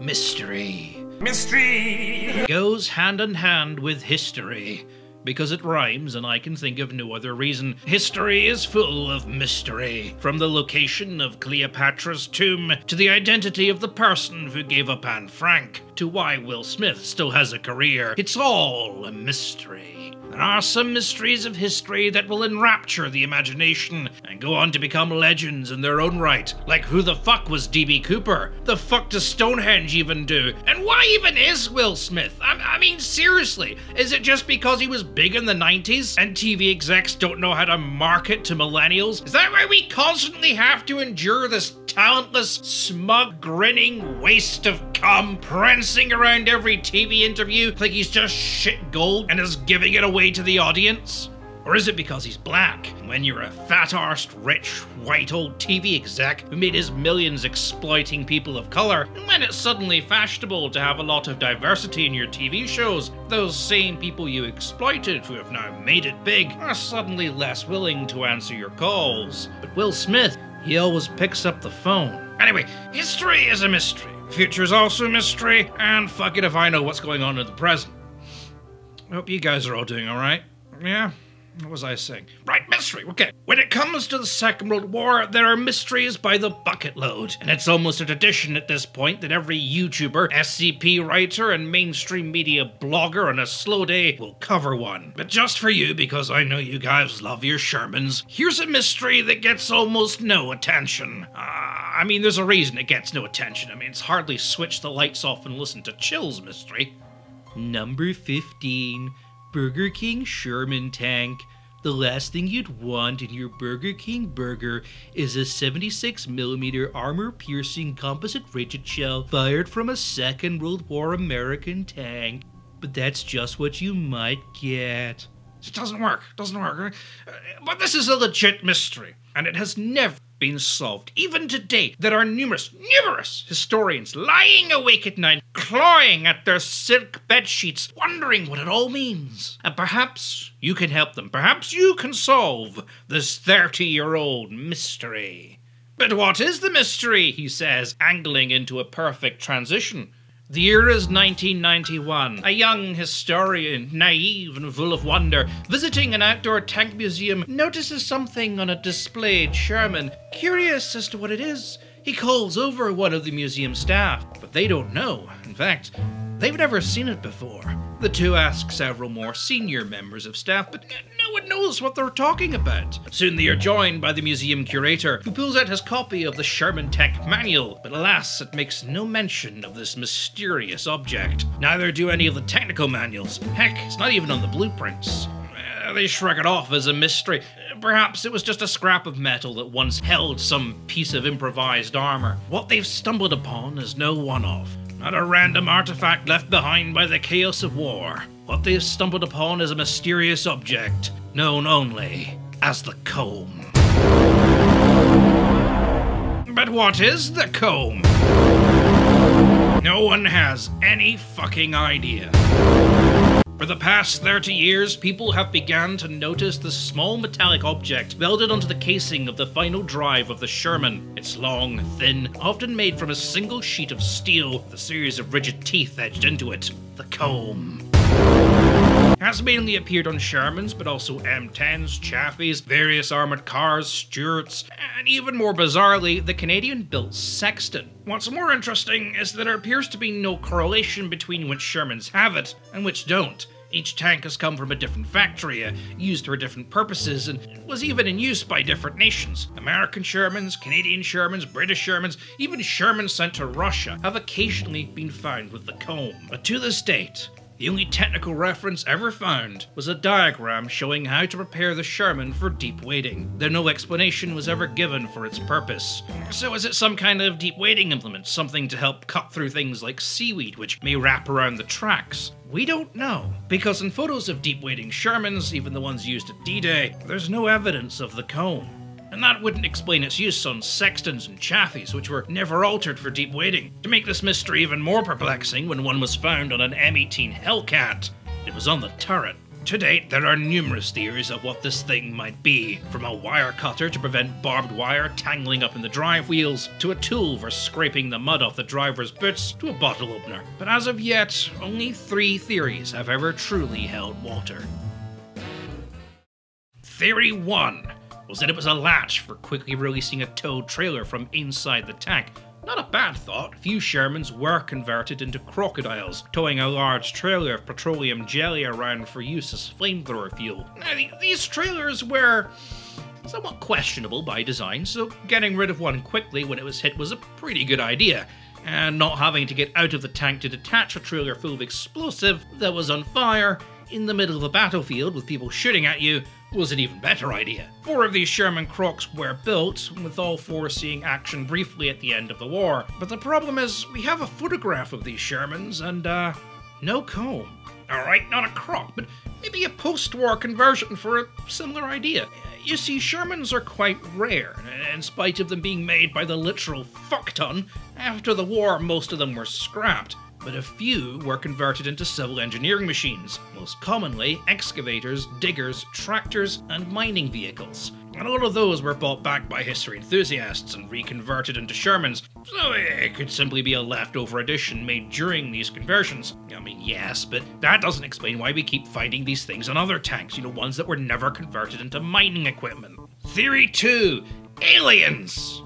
Mystery Mystery! goes hand in hand with history. Because it rhymes, and I can think of no other reason. History is full of mystery. From the location of Cleopatra's tomb, to the identity of the person who gave up Anne Frank, to why Will Smith still has a career. It's all a mystery. There are some mysteries of history that will enrapture the imagination and go on to become legends in their own right. Like who the fuck was DB Cooper? The fuck does Stonehenge even do? And why even is Will Smith? I, I mean, seriously, is it just because he was big in the 90s and TV execs don't know how to market to millennials? Is that why we constantly have to endure this talentless, smug, grinning waste of cum prancing around every TV interview like he's just shit gold and is giving it away to the audience? Or is it because he's black? When you're a fat arsed, rich, white old TV exec who made his millions exploiting people of colour, and when it's suddenly fashionable to have a lot of diversity in your TV shows, those same people you exploited who have now made it big are suddenly less willing to answer your calls. But Will Smith, he always picks up the phone. Anyway, history is a mystery. Future is also a mystery, and fuck it if I know what's going on in the present. I hope you guys are all doing alright. Yeah? What was I saying? Right, mystery. Okay. When it comes to the Second World War, there are mysteries by the bucket load. And it's almost a tradition at this point that every YouTuber, SCP writer, and mainstream media blogger on a slow day will cover one. But just for you, because I know you guys love your Shermans, here's a mystery that gets almost no attention. Uh, I mean, there's a reason it gets no attention. I mean, it's hardly switch the lights off and listen to Chill's mystery. Number 15 Burger King Sherman tank. The last thing you'd want in your Burger King burger is a 76mm armor piercing composite rigid shell fired from a Second World War American tank. But that's just what you might get. It doesn't work, doesn't work. Uh, But this is a legit mystery, and it has never been solved. Even today, there are numerous, numerous historians lying awake at night, clawing at their silk bed sheets, wondering what it all means. And perhaps you can help them. Perhaps you can solve this 30 year old mystery. But what is the mystery? he says, angling into a perfect transition. The year is 1991. A young historian, naive and full of wonder, visiting an outdoor tank museum, notices something on a displayed Sherman. Curious as to what it is, he calls over one of the museum staff, but they don't know. In fact, they've never seen it before. The two ask several more senior members of staff, but no one knows what they're talking about. Soon they are joined by the museum curator, who pulls out his copy of the Sherman Tech Manual, but alas, it makes no mention of this mysterious object. Neither do any of the technical manuals. Heck, it's not even on the blueprints. Uh, They shrug it off as a mystery. Perhaps it was just a scrap of metal that once held some piece of improvised armor. What they've stumbled upon is no one off. Not a random artifact left behind by the chaos of war. What they've stumbled upon is a mysterious object, known only as the comb. But what is the comb? No one has any fucking idea. For the past 30 years, people have begun to notice the small metallic object welded onto the casing of the final drive of the Sherman. It's long, thin, often made from a single sheet of steel with a series of rigid teeth edged into it. The comb. Has mainly appeared on Shermans, but also M10s, Chaffees, various armoured cars, Stuarts, and even more bizarrely, the Canadian built Sexton. What's more interesting is that there appears to be no correlation between which Shermans have it and which don't. Each tank has come from a different factory, uh, used for different purposes, and was even in use by different nations. American Shermans, Canadian Shermans, British Shermans, even Shermans sent to Russia have occasionally been found with the comb. But to this date, the only technical reference ever found was a diagram showing how to prepare the Sherman for deep wading, though no explanation was ever given for its purpose. So is it some kind of deep wading implement, something to help cut through things like seaweed which may wrap around the tracks? We don't know, because in photos of deep wading Shermans, even the ones used at D-Day, there's no evidence of the comb. And that wouldn't explain its use on sextons and chaffees, which were never altered for deep wading. To make this mystery even more perplexing, when one was found on an M18 Hellcat, it was on the turret. To date, there are numerous theories of what this thing might be, from a wire cutter to prevent barbed wire tangling up in the drive wheels, to a tool for scraping the mud off the driver's boots, to a bottle opener. But as of yet, only three theories have ever truly held water. Theory 1 was that it was a latch for quickly releasing a towed trailer from inside the tank. Not a bad thought. Few Shermans were converted into crocodiles, towing a large trailer of petroleum jelly around for use as flamethrower fuel. Now, these trailers were somewhat questionable by design, so getting rid of one quickly when it was hit was a pretty good idea. And not having to get out of the tank to detach a trailer full of explosive that was on fire in the middle of a battlefield with people shooting at you was an even better idea. Four of these Sherman Crocs were built, with all four seeing action briefly at the end of the war. But the problem is, we have a photograph of these Shermans and, uh, no comb. Alright, not a Croc, but maybe a post war conversion for a similar idea. You see, Shermans are quite rare, in spite of them being made by the literal fuck ton. After the war, most of them were scrapped but a few were converted into civil engineering machines, most commonly excavators, diggers, tractors, and mining vehicles. And all of those were bought back by history enthusiasts and reconverted into Shermans, so it could simply be a leftover addition made during these conversions. I mean, yes, but that doesn't explain why we keep finding these things on other tanks, you know, ones that were never converted into mining equipment. Theory 2 Aliens!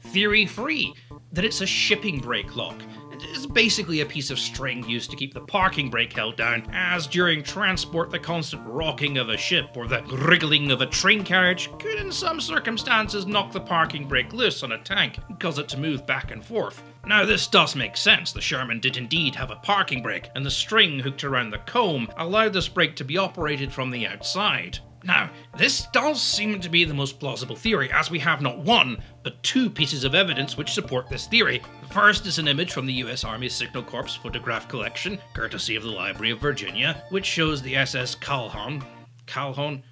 Theory 3 that it's a shipping brake lock is basically a piece of string used to keep the parking brake held down, as during transport the constant rocking of a ship or the wriggling of a train carriage could in some circumstances knock the parking brake loose on a tank and cause it to move back and forth. Now, this does make sense. The Sherman did indeed have a parking brake, and the string hooked around the comb allowed this brake to be operated from the outside. Now, this does seem to be the most plausible theory, as we have not one, but two pieces of evidence which support this theory. The first is an image from the US Army Signal Corps photograph collection, courtesy of the Library of Virginia, which shows the SS Calhoun. Calhoun?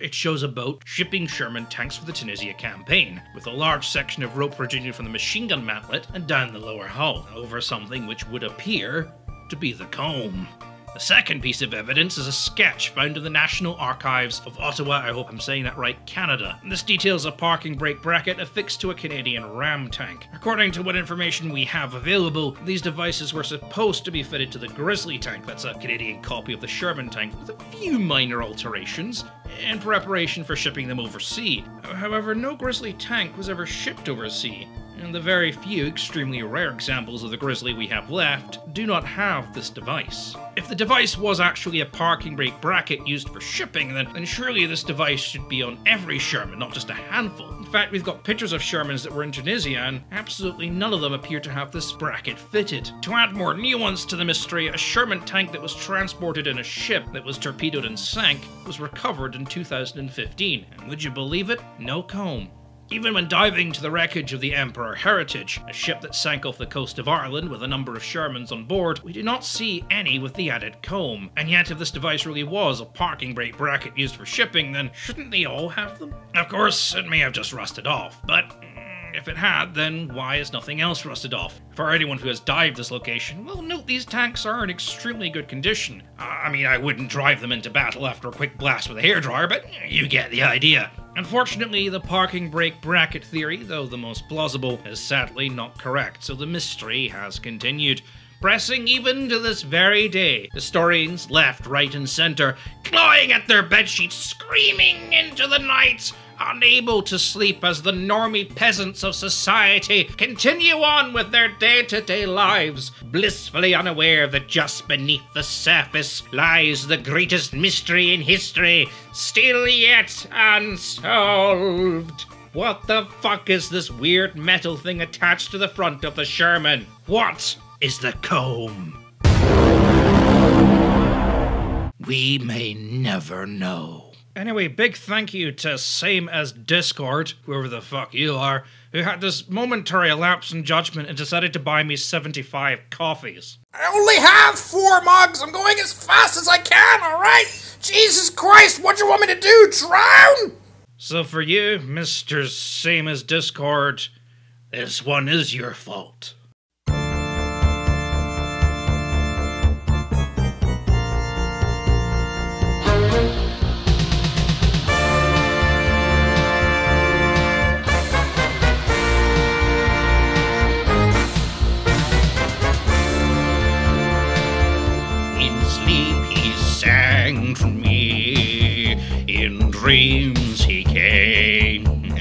It shows a boat shipping Sherman tanks for the Tunisia campaign, with a large section of rope projecting from the machine gun mantlet and down the lower hull, over something which would appear to be the comb. The second piece of evidence is a sketch found in the National Archives of Ottawa, I hope I'm saying that right, Canada. This details a parking brake bracket affixed to a Canadian ram tank. According to what information we have available, these devices were supposed to be fitted to the Grizzly tank, that's a Canadian copy of the Sherman tank, with a few minor alterations, in preparation for shipping them overseas. However, no Grizzly tank was ever shipped overseas and the very few extremely rare examples of the Grizzly we have left do not have this device. If the device was actually a parking brake bracket used for shipping, then, then surely this device should be on every Sherman, not just a handful. In fact, we've got pictures of Shermans that were in Tunisia, and absolutely none of them appear to have this bracket fitted. To add more nuance to the mystery, a Sherman tank that was transported in a ship that was torpedoed and sank was recovered in 2015. And would you believe it? No comb. Even when diving to the wreckage of the Empire Heritage, a ship that sank off the coast of Ireland with a number of Shermans on board, we do not see any with the added comb. And yet, if this device really was a parking brake bracket used for shipping, then shouldn't they all have them? Of course, it may have just rusted off, but mm, if it had, then why is nothing else rusted off? For anyone who has dived this location, well, note these tanks are in extremely good condition. I mean, I wouldn't drive them into battle after a quick blast with a hairdryer, but you get the idea. Unfortunately, the parking brake bracket theory, though the most plausible, is sadly not correct, so the mystery has continued. Pressing even to this very day, historians left, right, and centre, clawing at their bedsheets, screaming into the night, unable to sleep as the normie peasants of society continue on with their day to day lives, blissfully unaware that just beneath the surface lies the greatest mystery in history, still yet unsolved. What the fuck is this weird metal thing attached to the front of the Sherman? What is the comb? We may never know. Anyway, big thank you to Same as Discord, whoever the fuck you are, who had this momentary lapse in judgment and decided to buy me 75 coffees. I only have four mugs. I'm going as fast as I can, alright? Jesus Christ, what do you want me to do? Drown? So for you, Mr. Same as Discord, this one is your fault. and me. In dreams he came.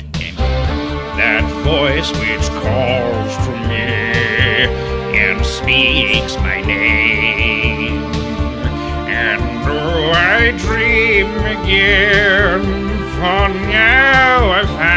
that voice which calls to me and speaks my name. And do I dream again? For now I've